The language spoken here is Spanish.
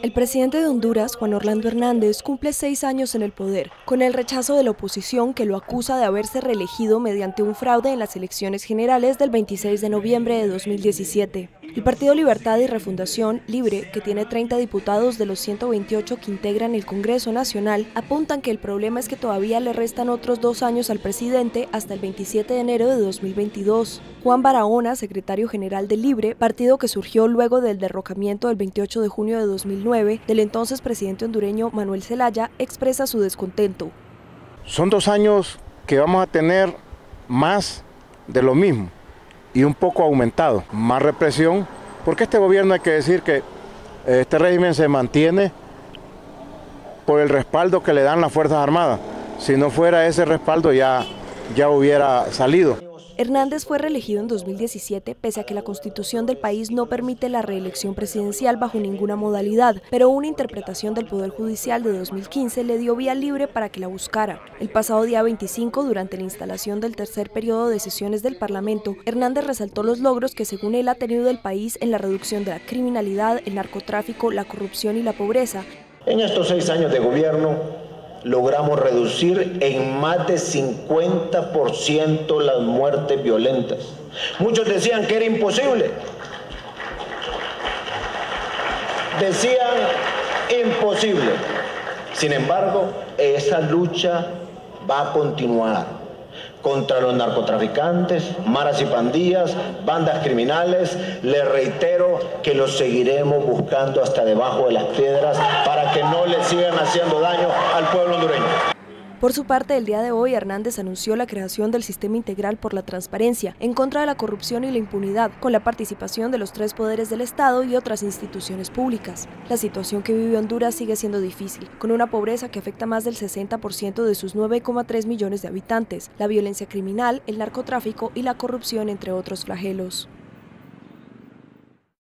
El presidente de Honduras, Juan Orlando Hernández, cumple seis años en el poder, con el rechazo de la oposición que lo acusa de haberse reelegido mediante un fraude en las elecciones generales del 26 de noviembre de 2017. El Partido Libertad y Refundación Libre, que tiene 30 diputados de los 128 que integran el Congreso Nacional, apuntan que el problema es que todavía le restan otros dos años al presidente hasta el 27 de enero de 2022. Juan Barahona, secretario general de Libre, partido que surgió luego del derrocamiento del 28 de junio de 2009 del entonces presidente hondureño Manuel Zelaya, expresa su descontento. Son dos años que vamos a tener más de lo mismo y un poco aumentado. Más represión, porque este gobierno hay que decir que eh, este régimen se mantiene por el respaldo que le dan las Fuerzas Armadas. Si no fuera ese respaldo ya, ya hubiera salido. Hernández fue reelegido en 2017 pese a que la constitución del país no permite la reelección presidencial bajo ninguna modalidad, pero una interpretación del Poder Judicial de 2015 le dio vía libre para que la buscara. El pasado día 25, durante la instalación del tercer periodo de sesiones del Parlamento, Hernández resaltó los logros que según él ha tenido el país en la reducción de la criminalidad, el narcotráfico, la corrupción y la pobreza. En estos seis años de gobierno, logramos reducir en más de 50% las muertes violentas. Muchos decían que era imposible. Decían imposible. Sin embargo, esa lucha va a continuar contra los narcotraficantes, maras y pandillas, bandas criminales. Le reitero que los seguiremos buscando hasta debajo de las piedras para que no le sigan haciendo daño. Por su parte, el día de hoy, Hernández anunció la creación del Sistema Integral por la Transparencia en contra de la corrupción y la impunidad, con la participación de los tres poderes del Estado y otras instituciones públicas. La situación que vive Honduras sigue siendo difícil, con una pobreza que afecta más del 60% de sus 9,3 millones de habitantes, la violencia criminal, el narcotráfico y la corrupción, entre otros flagelos.